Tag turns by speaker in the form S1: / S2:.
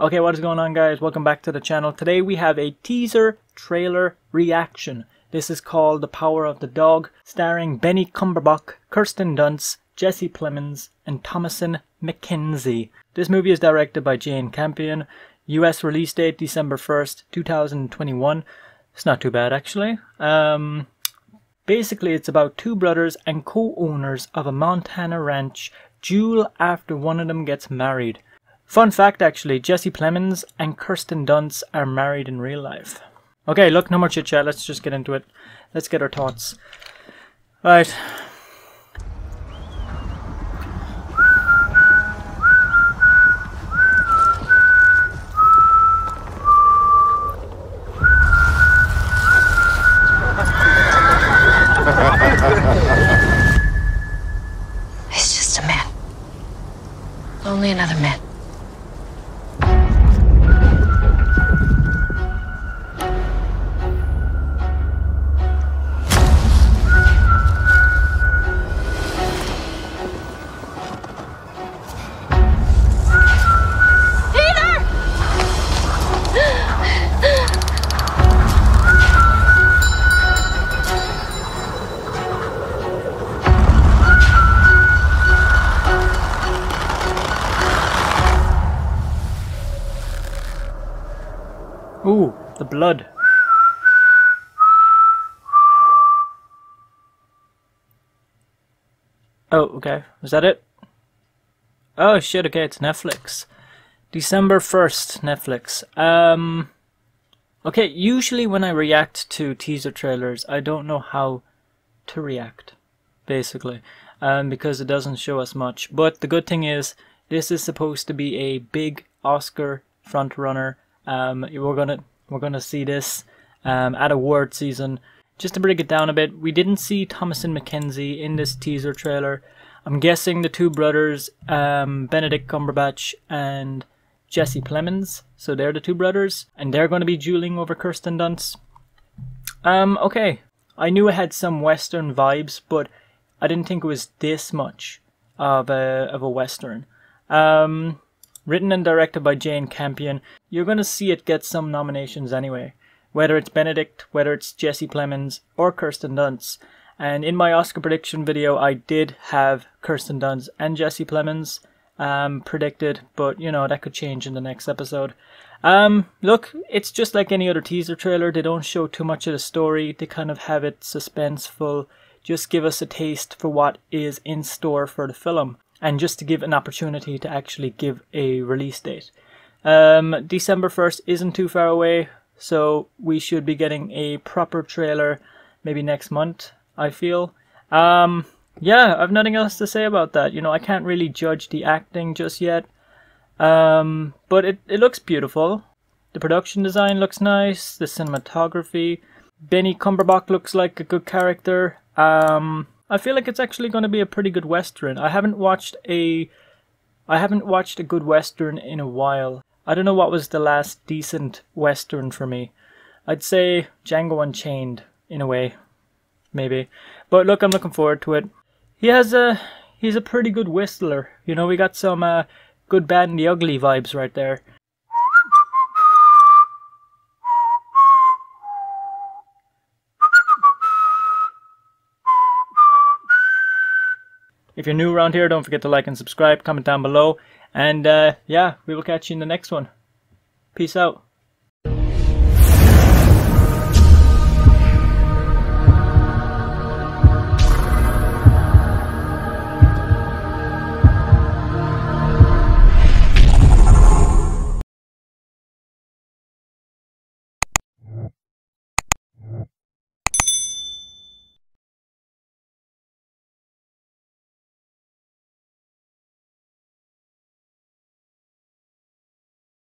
S1: Okay, what is going on guys? Welcome back to the channel. Today we have a teaser trailer reaction. This is called The Power of the Dog, starring Benny Cumberbatch, Kirsten Dunst, Jesse Plemons, and Thomasin McKenzie. This movie is directed by Jane Campion. US release date December 1st, 2021. It's not too bad actually. Um, basically it's about two brothers and co-owners of a Montana ranch duel after one of them gets married. Fun fact actually, Jesse Plemons and Kirsten Dunst are married in real life. Okay, look, no more chit chat, let's just get into it. Let's get our thoughts. Right.
S2: He's just a man. Only another man.
S1: The blood. Oh, okay. Was that it? Oh shit, okay, it's Netflix. December 1st, Netflix. Um Okay, usually when I react to teaser trailers, I don't know how to react, basically. Um, because it doesn't show us much. But the good thing is, this is supposed to be a big Oscar frontrunner um, we're gonna we're gonna see this um, at award season. Just to break it down a bit, we didn't see Thomasin McKenzie in this teaser trailer. I'm guessing the two brothers, um, Benedict Cumberbatch and Jesse Plemons, so they're the two brothers, and they're going to be dueling over Kirsten Dunst. Um, okay, I knew it had some Western vibes, but I didn't think it was this much of a of a Western. Um, Written and directed by Jane Campion, you're going to see it get some nominations anyway. Whether it's Benedict, whether it's Jesse Plemons, or Kirsten Dunst. And in my Oscar prediction video, I did have Kirsten Dunst and Jesse Plemons um, predicted, but you know, that could change in the next episode. Um, look, it's just like any other teaser trailer. They don't show too much of the story. They kind of have it suspenseful. Just give us a taste for what is in store for the film and just to give an opportunity to actually give a release date. Um, December 1st isn't too far away, so we should be getting a proper trailer maybe next month, I feel. Um, yeah, I've nothing else to say about that. You know, I can't really judge the acting just yet. Um, but it, it looks beautiful. The production design looks nice. The cinematography. Benny Cumberbatch looks like a good character. Um, I feel like it's actually going to be a pretty good western. I haven't watched a I haven't watched a good western in a while. I don't know what was the last decent western for me. I'd say Django Unchained in a way, maybe. But look, I'm looking forward to it. He has a he's a pretty good whistler. You know, we got some uh, good, bad, and the ugly vibes right there. If you're new around here, don't forget to like and subscribe, comment down below, and uh, yeah, we will catch you in the next one. Peace out.